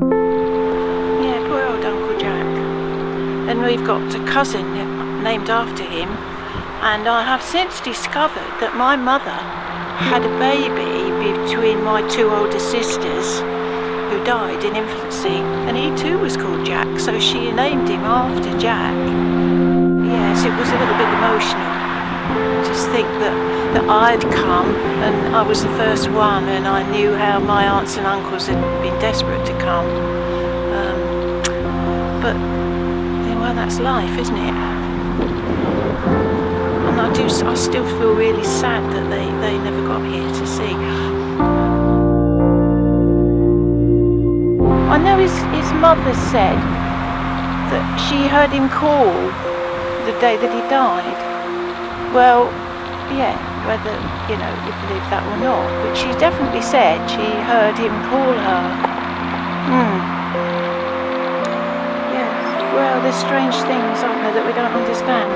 Yeah, poor old Uncle Jack. And we've got a cousin named after him. And I have since discovered that my mother had a baby between my two older sisters who died in infancy. And he too was called Jack, so she named him after Jack. Yes, it was a little bit emotional. Just think that, that I'd come and I was the first one, and I knew how my aunts and uncles had been desperate to come. Um, but, well, that's life, isn't it? And I do, I still feel really sad that they, they never got here to see. I know his, his mother said that she heard him call the day that he died. Well, yeah, whether, you know, you believe that or not, but she definitely said she heard him call her. Hmm. Yes, well, there's strange things, aren't there, that we don't understand.